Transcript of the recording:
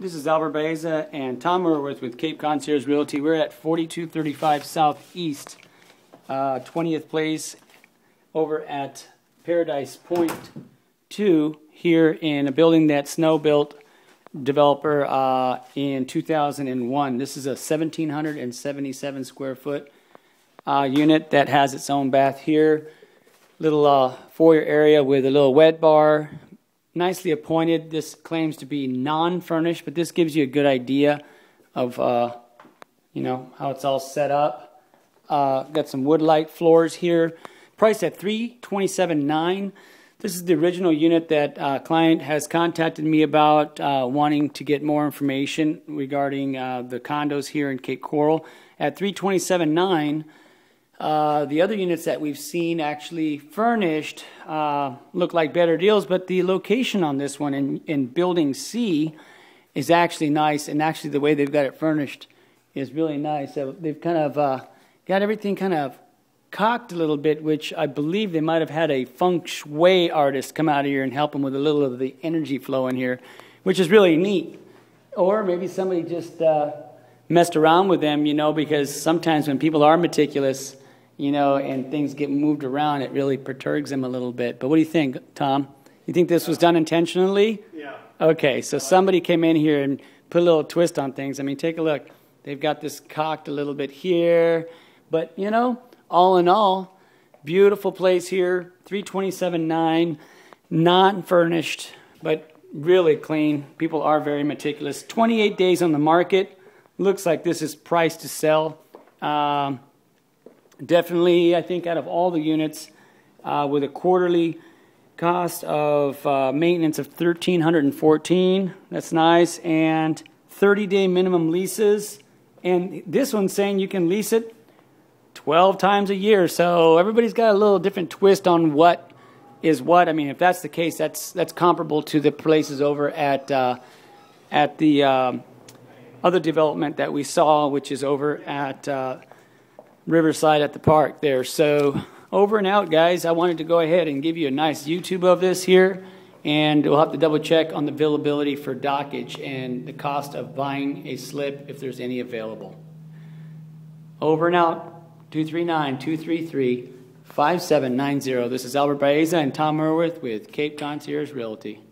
This is Albert Baeza and Tom Merworth with Cape Concierge Realty. We're at 4235 Southeast, uh, 20th place over at Paradise Point 2 here in a building that Snow built developer uh, in 2001. This is a 1,777 square foot uh, unit that has its own bath here. Little uh, foyer area with a little wet bar, nicely appointed. This claims to be non-furnished, but this gives you a good idea of, uh, you know, how it's all set up. Uh, got some wood light floors here. Priced at three twenty-seven nine. This is the original unit that uh, client has contacted me about uh, wanting to get more information regarding uh, the condos here in Cape Coral at three twenty-seven nine. Uh, the other units that we've seen actually furnished uh, look like better deals, but the location on this one in, in Building C is actually nice, and actually the way they've got it furnished is really nice. So they've kind of uh, got everything kind of cocked a little bit, which I believe they might have had a feng shui artist come out of here and help them with a little of the energy flow in here, which is really neat. Or maybe somebody just uh, messed around with them, you know, because sometimes when people are meticulous, you know, and things get moved around, it really perturbs them a little bit. But what do you think, Tom? You think this was done intentionally? Yeah. Okay, so somebody came in here and put a little twist on things. I mean, take a look. They've got this cocked a little bit here, but you know, all in all, beautiful place here, 327.9, non-furnished, but really clean. People are very meticulous. 28 days on the market. Looks like this is priced to sell. Um, Definitely, I think out of all the units, uh, with a quarterly cost of uh, maintenance of 1314 that's nice, and 30-day minimum leases. And this one's saying you can lease it 12 times a year. So everybody's got a little different twist on what is what. I mean, if that's the case, that's that's comparable to the places over at uh, at the um, other development that we saw, which is over at uh, Riverside at the park there. So over and out, guys. I wanted to go ahead and give you a nice YouTube of this here. And we'll have to double check on the availability for dockage and the cost of buying a slip if there's any available. Over and out, 239-233-5790. This is Albert Baeza and Tom Merworth with Cape Concierge Realty.